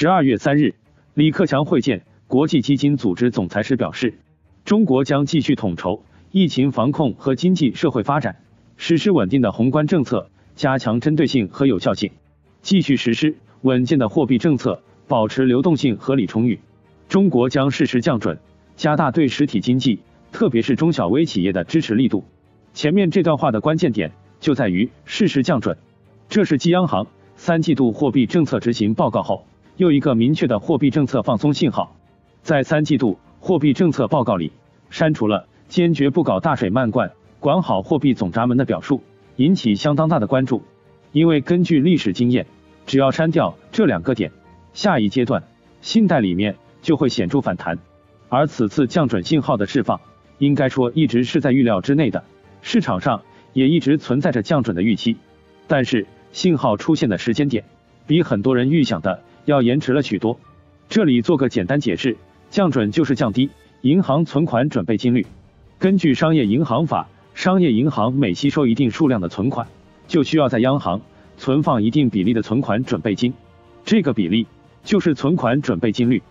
十二月三日，李克强会见国际基金组织总裁时表示，中国将继续统筹疫情防控和经济社会发展，实施稳定的宏观政策，加强针对性和有效性，继续实施稳健的货币政策，保持流动性合理充裕。中国将适时降准，加大对实体经济，特别是中小微企业的支持力度。前面这段话的关键点就在于适时降准，这是继央行三季度货币政策执行报告后。又一个明确的货币政策放松信号，在三季度货币政策报告里，删除了坚决不搞大水漫灌、管好货币总闸门的表述，引起相当大的关注。因为根据历史经验，只要删掉这两个点，下一阶段信贷里面就会显著反弹。而此次降准信号的释放，应该说一直是在预料之内的，市场上也一直存在着降准的预期，但是信号出现的时间点，比很多人预想的。要延迟了许多。这里做个简单解释，降准就是降低银行存款准备金率。根据商业银行法，商业银行每吸收一定数量的存款，就需要在央行存放一定比例的存款准备金，这个比例就是存款准备金率。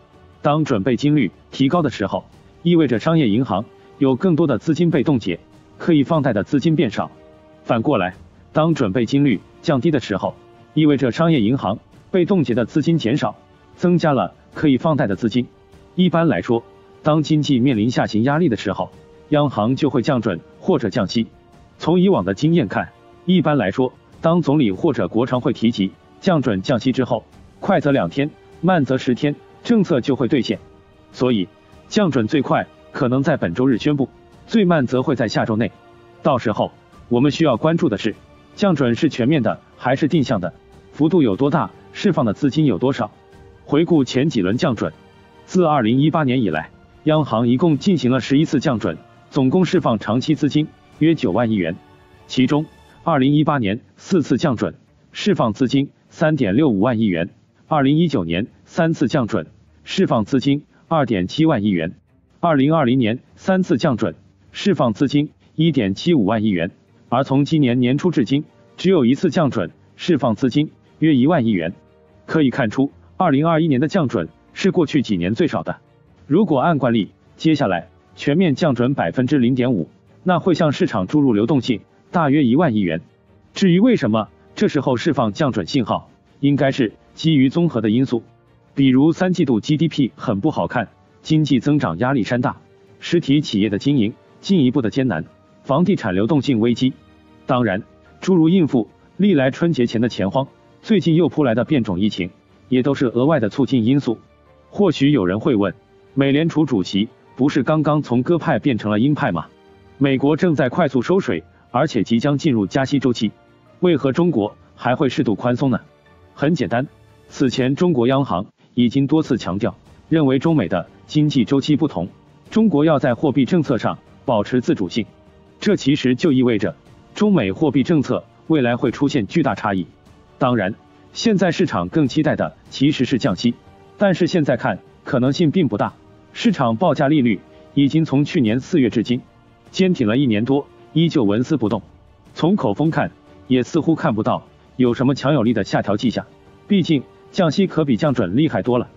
当准备金率提高的时候，意味着商业银行有更多的资金被冻结，可以放贷的资金变少。反过来，当准备金率降低的时候，意味着商业银行。被冻结的资金减少，增加了可以放贷的资金。一般来说，当经济面临下行压力的时候，央行就会降准或者降息。从以往的经验看，一般来说，当总理或者国常会提及降准降息之后，快则两天，慢则十天，政策就会兑现。所以，降准最快可能在本周日宣布，最慢则会在下周内。到时候，我们需要关注的是，降准是全面的还是定向的，幅度有多大？释放的资金有多少？回顾前几轮降准，自二零一八年以来，央行一共进行了十一次降准，总共释放长期资金约九万亿元。其中，二零一八年四次降准，释放资金三点六五万亿元；二零一九年三次降准，释放资金二点七万亿元；二零二零年三次降准，释放资金一点七五万亿元。而从今年年初至今，只有一次降准，释放资金约一万亿元。可以看出，二零二一年的降准是过去几年最少的。如果按惯例，接下来全面降准百分之零点五，那会向市场注入流动性大约一万亿元。至于为什么这时候释放降准信号，应该是基于综合的因素，比如三季度 GDP 很不好看，经济增长压力山大，实体企业的经营进一步的艰难，房地产流动性危机。当然，诸如应付历来春节前的钱荒。最近又扑来的变种疫情，也都是额外的促进因素。或许有人会问，美联储主席不是刚刚从鸽派变成了鹰派吗？美国正在快速收水，而且即将进入加息周期，为何中国还会适度宽松呢？很简单，此前中国央行已经多次强调，认为中美的经济周期不同，中国要在货币政策上保持自主性。这其实就意味着，中美货币政策未来会出现巨大差异。当然，现在市场更期待的其实是降息，但是现在看可能性并不大。市场报价利率已经从去年四月至今坚挺了一年多，依旧纹丝不动。从口风看，也似乎看不到有什么强有力的下调迹象。毕竟降息可比降准厉害多了，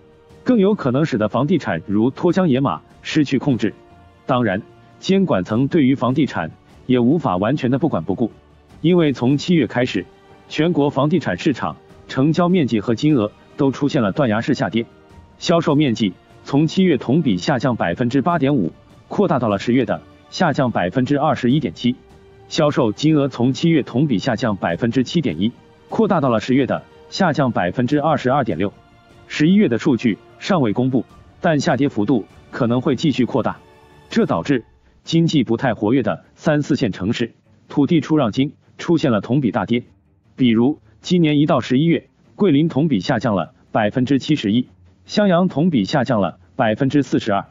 更有可能使得房地产如脱缰野马，失去控制。当然，监管层对于房地产也无法完全的不管不顾，因为从七月开始。全国房地产市场成交面积和金额都出现了断崖式下跌，销售面积从七月同比下降百分之八点五，扩大到了十月的下降百分之二十一点七，销售金额从七月同比下降百分之七点一，扩大到了十月的下降百分之二十二点六。十一月的数据尚未公布，但下跌幅度可能会继续扩大，这导致经济不太活跃的三四线城市土地出让金出现了同比大跌。比如，今年一到十一月，桂林同比下降了百分之七十一，襄阳同比下降了百分之四十二，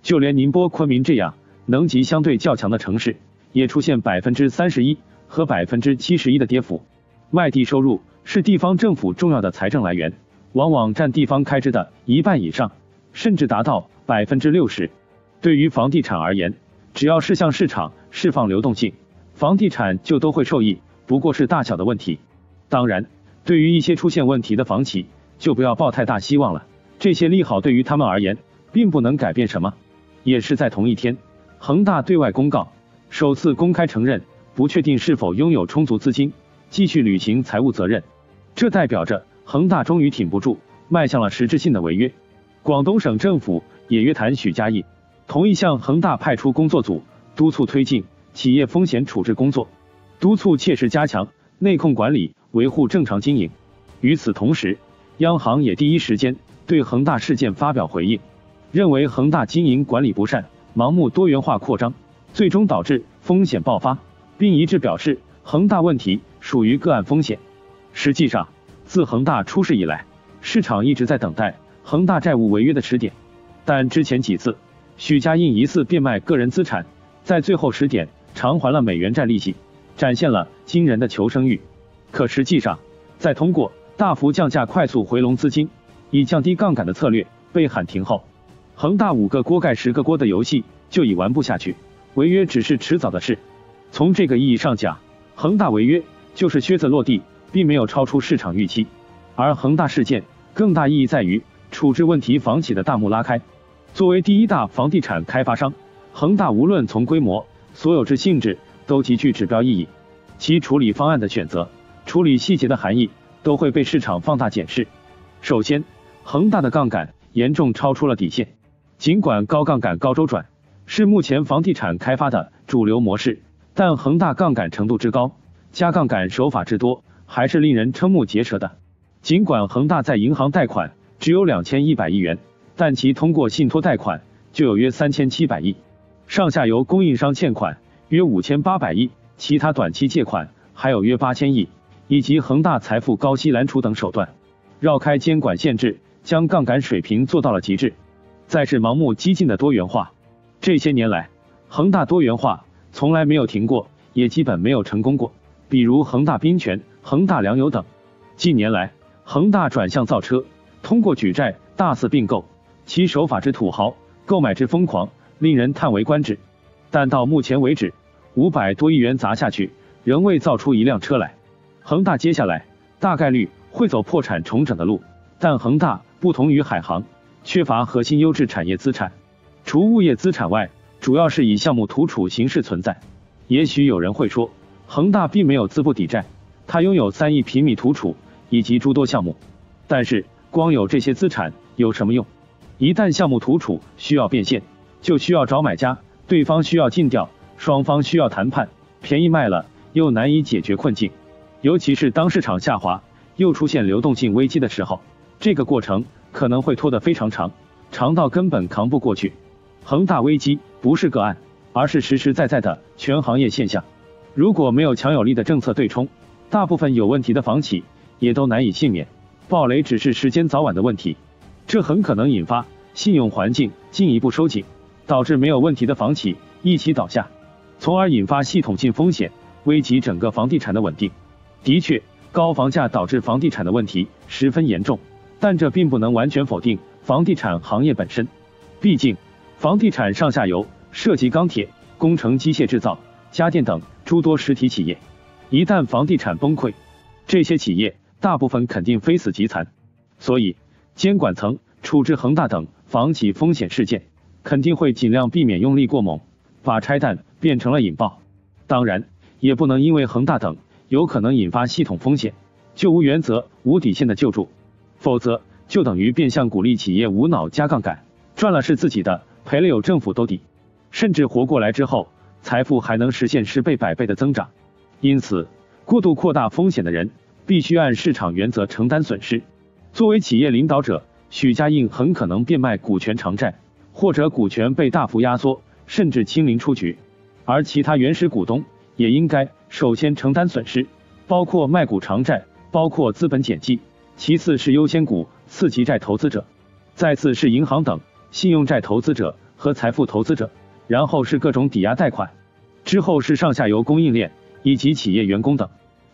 就连宁波、昆明这样能级相对较强的城市，也出现百分之三十一和百分之七十一的跌幅。外地收入是地方政府重要的财政来源，往往占地方开支的一半以上，甚至达到百分之六十。对于房地产而言，只要是向市场释放流动性，房地产就都会受益，不过是大小的问题。当然，对于一些出现问题的房企，就不要抱太大希望了。这些利好对于他们而言，并不能改变什么。也是在同一天，恒大对外公告，首次公开承认不确定是否拥有充足资金继续履行财务责任。这代表着恒大终于挺不住，迈向了实质性的违约。广东省政府也约谈许家印，同意向恒大派出工作组，督促推进企业风险处置工作，督促切实加强内控管理，维护正常经营。与此同时，央行也第一时间对恒大事件发表回应，认为恒大经营管理不善，盲目多元化扩张，最终导致风险爆发，并一致表示恒大问题属于个案风险。实际上，自恒大出事以来，市场一直在等待。恒大债务违约的时点，但之前几次许家印疑似变卖个人资产，在最后时点偿还了美元债利息，展现了惊人的求生欲。可实际上，在通过大幅降价快速回笼资金，以降低杠杆的策略被喊停后，恒大五个锅盖十个锅的游戏就已玩不下去，违约只是迟早的事。从这个意义上讲，恒大违约就是靴子落地，并没有超出市场预期。而恒大事件更大意义在于。处置问题房企的大幕拉开。作为第一大房地产开发商，恒大无论从规模、所有制性质都极具指标意义。其处理方案的选择、处理细节的含义都会被市场放大检视。首先，恒大的杠杆严重超出了底线。尽管高杠杆高周转是目前房地产开发的主流模式，但恒大杠杆程度之高、加杠杆手法之多，还是令人瞠目结舌的。尽管恒大在银行贷款，只有两千一百亿元，但其通过信托贷款就有约三千七百亿，上下游供应商欠款约五千八百亿，其他短期借款还有约八千亿，以及恒大财富高息揽储等手段，绕开监管限制，将杠杆水平做到了极致。再是盲目激进的多元化，这些年来，恒大多元化从来没有停过，也基本没有成功过。比如恒大冰泉、恒大粮油等。近年来，恒大转向造车。通过举债大肆并购，其手法之土豪，购买之疯狂，令人叹为观止。但到目前为止，五百多亿元砸下去，仍未造出一辆车来。恒大接下来大概率会走破产重整的路，但恒大不同于海航，缺乏核心优质产业资产，除物业资产外，主要是以项目土储形式存在。也许有人会说，恒大并没有资不抵债，它拥有三亿平米土储以及诸多项目，但是。光有这些资产有什么用？一旦项目土储需要变现，就需要找买家，对方需要尽调，双方需要谈判，便宜卖了又难以解决困境。尤其是当市场下滑，又出现流动性危机的时候，这个过程可能会拖得非常长，长到根本扛不过去。恒大危机不是个案，而是实实在在的全行业现象。如果没有强有力的政策对冲，大部分有问题的房企也都难以幸免。暴雷只是时间早晚的问题，这很可能引发信用环境进一步收紧，导致没有问题的房企一起倒下，从而引发系统性风险，危及整个房地产的稳定。的确，高房价导致房地产的问题十分严重，但这并不能完全否定房地产行业本身。毕竟，房地产上下游涉及钢铁、工程机械制造、家电等诸多实体企业，一旦房地产崩溃，这些企业。大部分肯定非死即残，所以监管层处置恒大等房企风险事件，肯定会尽量避免用力过猛，把拆弹变成了引爆。当然，也不能因为恒大等有可能引发系统风险，就无原则、无底线的救助，否则就等于变相鼓励企业无脑加杠杆，赚了是自己的，赔了有政府兜底，甚至活过来之后，财富还能实现十倍、百倍的增长。因此，过度扩大风险的人。必须按市场原则承担损失。作为企业领导者，许家印很可能变卖股权偿债，或者股权被大幅压缩，甚至清零出局。而其他原始股东也应该首先承担损失，包括卖股偿债，包括资本减记，其次是优先股次级债投资者，再次是银行等信用债投资者和财富投资者，然后是各种抵押贷款，之后是上下游供应链以及企业员工等。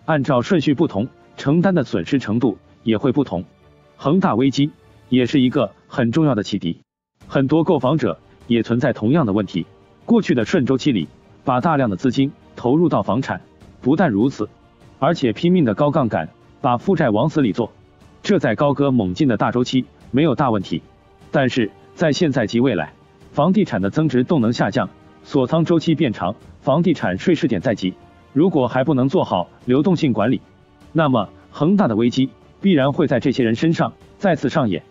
按照顺序不同。承担的损失程度也会不同。恒大危机也是一个很重要的启迪，很多购房者也存在同样的问题。过去的顺周期里，把大量的资金投入到房产，不但如此，而且拼命的高杠杆，把负债往死里做。这在高歌猛进的大周期没有大问题。但是在现在及未来，房地产的增值动能下降，锁仓周期变长，房地产税试点在即，如果还不能做好流动性管理，那么恒大的危机必然会在这些人身上再次上演。